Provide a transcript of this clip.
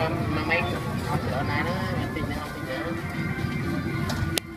mà mà mấy nó nó